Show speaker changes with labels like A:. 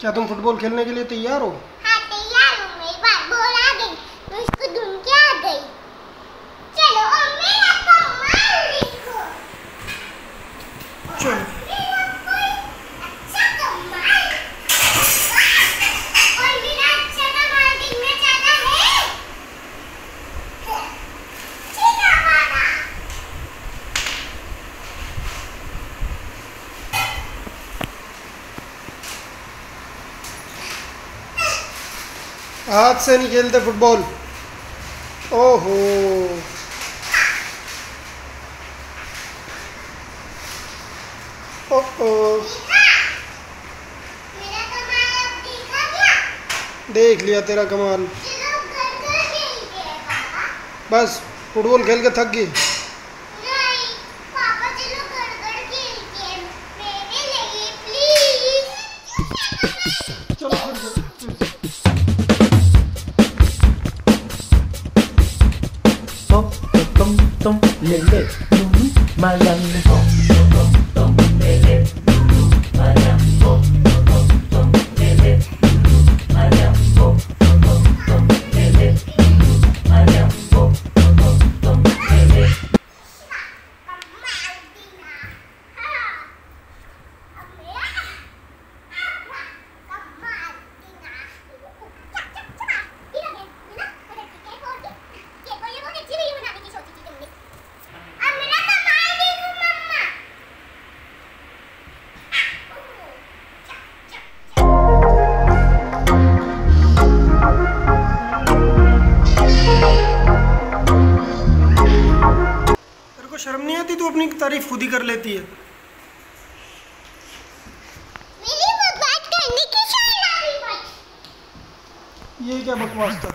A: क्या तुम फुटबॉल खेलने के लिए तैयार हो? हाथ से नहीं खेलते फुटबॉल। ओहो। ओहो
B: देख
A: लिया तेरा कमाल। बस फुटबॉल खेल के थक गई। so,
C: tom, tum, lele,
A: mala, तो अपनी तारीफ़ खुद ही कर लेती है। ये क्या बकवास था?